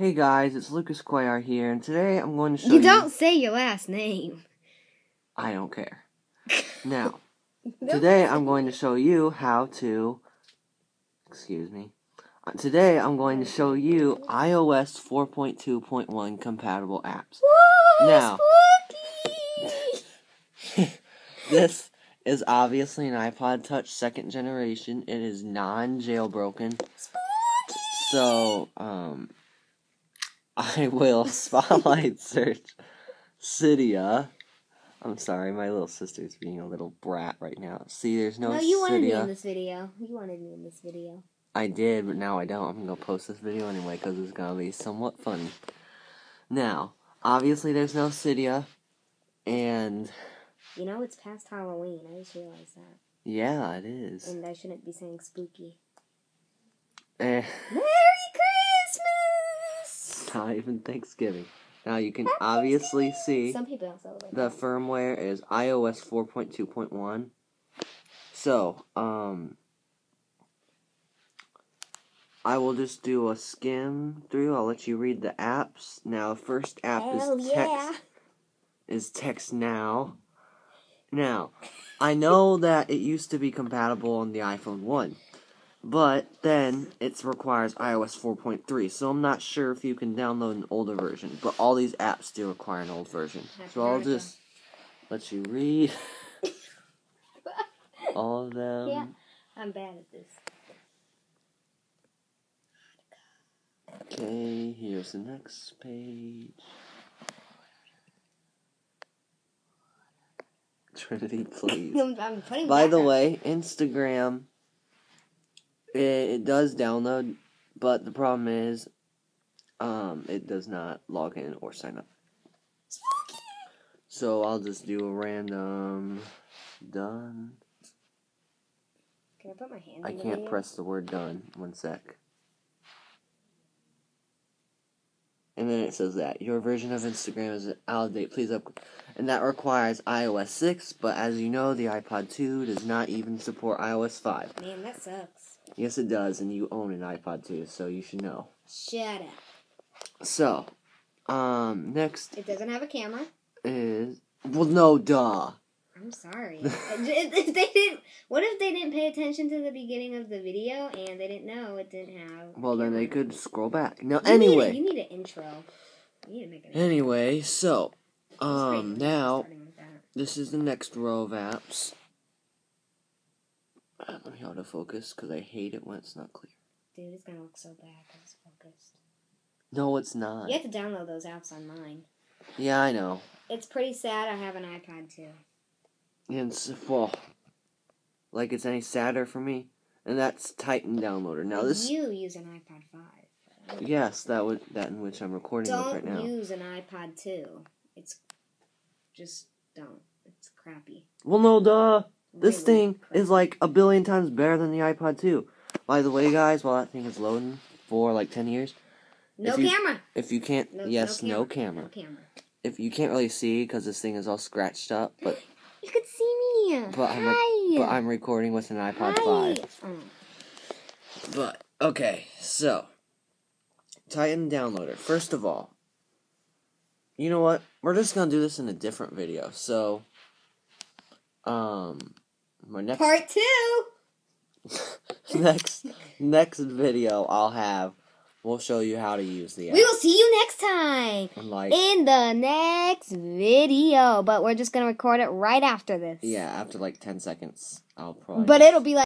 Hey guys, it's Lucas Cuellar here, and today I'm going to show You you. don't say your last name. I don't care. Now, today I'm going to show you how to. Excuse me. Uh, Today I'm going to show you iOS 4.2.1 compatible apps. Woo, Now. spooky! This is obviously an iPod Touch second generation. It is non jailbroken. spooky! So, um, I will spotlight search Cydia. I'm sorry, my little sister's being a little brat right now. See, there's no, No, you wanted me in this video. You wanted me in this video. I did, but now I don't. I'm gonna post this video anyway because it's gonna be somewhat funny. Now, obviously, there's no Cydia, and You know it's past Halloween. I just realized that, yeah, it is. and I shouldn't be saying spooky. Eh! It's not even Thanksgiving. Now you can obviously see. Some people don't celebrate. the firmware is iOS 4.2.1. So, um, I will just do a skim through. I'll let you read the apps. Now, first app Hell is yeah! text is TextNow. Now, I know that it used to be compatible on the iPhone 1, but then it requires iOS 4.3, so I'm not sure if you can download an older version, but all these apps do require an old version. So I'll just let you read all of them. Yeah. I'm bad at this. Okay, here's the next page. Trinity, please. By the way, Instagram, it, it does download, but the problem is, um, it does not log in or sign up. So I'll just do a random done. Can I put my hand I can't press the word done. One sec. And then it says that your version of Instagram is out of date. Please up, and that requires iOS 6. But as you know, the iPod 2 does not even support iOS 5. Man, that sucks. Yes, it does, and you own an iPod 2, so you should know. Shut up. So, um, next It doesn't have a camera. is well, no, duh. I'm sorry. if they didn't, what if they didn't pay attention to the beginning of the video and they didn't know it didn't have? Well, then they could scroll back. Now, You need a- anyway, you need an intro. You need to make an. anyway, so, um, now starting with that. this is the next row of apps. Uh, Let me autofocus because I hate it when it's not clear. Dude, it's gonna look so bad because it's focused. No, it's not. You have to download those apps on mine. Yeah, I know. It's pretty sad. I have an iPod too. And it's, well, like it's any sadder for me. And that's Titan Downloader. Now this, you use an iPod five. yes, that would that in which I'm recording Don't right now. use an iPod two. It's just don't. It's crappy. Well, no, duh. This Really thing crappy. is like a billion times better than the iPod 2. By the way, guys, while that thing is loading for like 10 years, no if you- camera. if you can't, No, yes, no camera. No camera. If you can't really see because this thing is all scratched up, but You could see me. But I'm Hi. but I'm recording with an iPod Hi. 5. Oh. But okay, so Titan Downloader. First of all, you know what? We're just gonna do this in a different video. So, um, my next Part two. next next video I'll have, we'll show you how to use the app. We will see you next time in the next video. But we're just gonna record it right after this. yeah, after like ten seconds, I'll probably. But it'll be like.